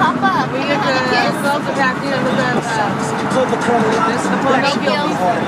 pop up. We get the salsa back. You know, the, uh, the